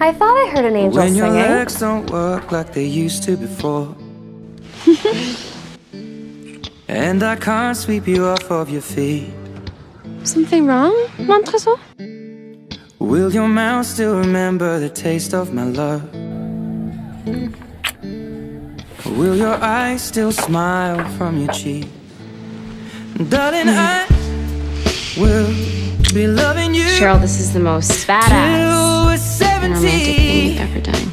I thought I heard an angel When your singing. legs don't work like they used to before. and I can't sweep you off of your feet. Something wrong, Montresor? Will your mouth still remember the taste of my love? Will your eyes still smile from your cheek? Darling, mm-hmm. I will be loving you Cheryl, this is the most badass till we're and romantic thing you've ever done.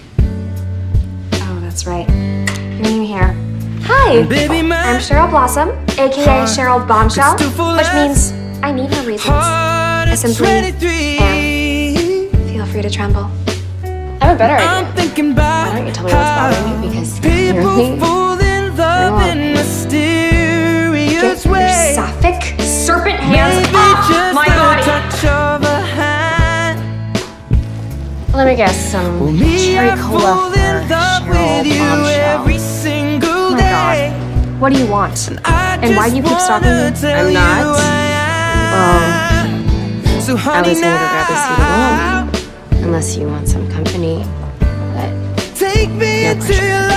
Oh, that's right. Your name here. Hi! Baby, I'm Cheryl Blossom, aka Heart Cheryl Bombshell, could still fall which means I need no reasons. I is simply 23. Feel free to tremble. I have a better I'm idea. thinking about Why don't you tell me what's bothering you? Because people apparently fall in love not. in mysterious Get your ways. sapphic serpent hands Maybe off just my Let me guess, some Well, me, cherry cola for Cheryl with you Bombshell. every single Oh my day. god. What do you want? I And why do you keep stalking me? I'm not. Am. So I was here to grab a seat alone. Unless you want some company. But take me No into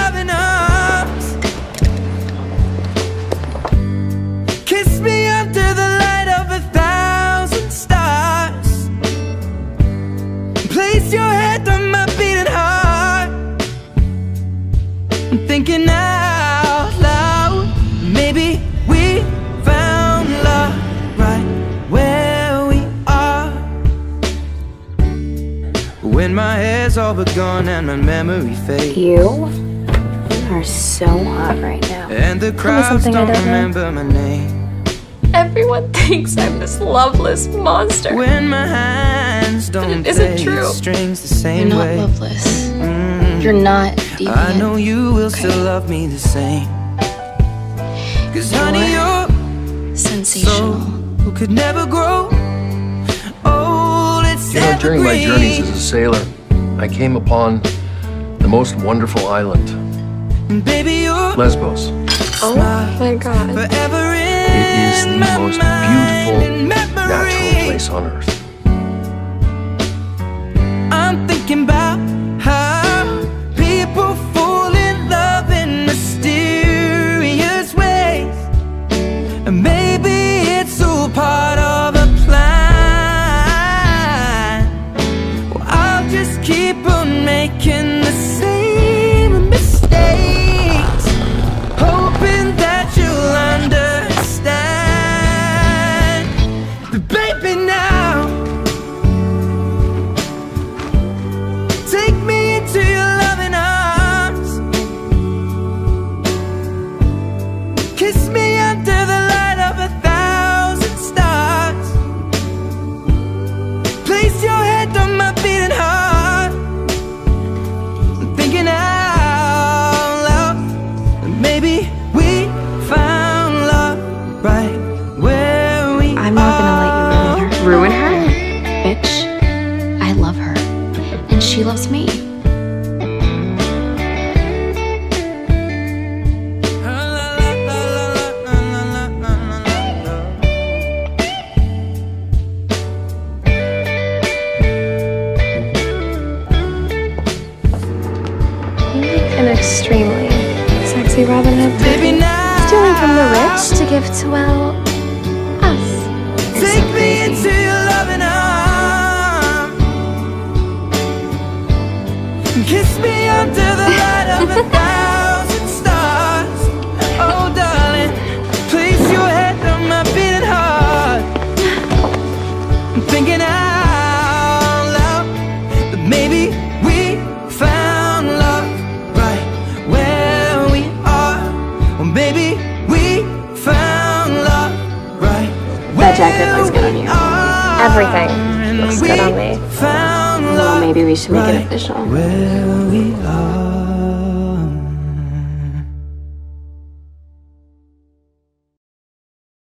When my hair's all but gone and my memory fades. you are so hot right now. And the me crowds something I don't don't know. remember my name. Everyone thinks I'm this loveless monster. When my hands don't it isn't play true. the strings the You're same not way. loveless. Mm, You're not deviant. I know you will still love me the same. Cause honey, You're your sensational. soul could never grow old. It's You know, during my journeys as a sailor, I came upon the most wonderful island, Lesbos. Oh my god. It is the most beautiful natural place on earth. I'm thinking about making the same mistakes, hoping that you'll understand. Baby, now. Take me into your loving arms. Kiss me under the light of a thousand stars. Place your head that we found love right where we I'm not gonna let you ruin her. Ruin her? Bitch. I love her. And she loves me. An extremely sexy Robin Hood. Baby, Stealing from the rich to give to, well, us. Take me into we found love right That jacket looks good on you. Everything looks good on me. Found Well, maybe we should make it official. where we are.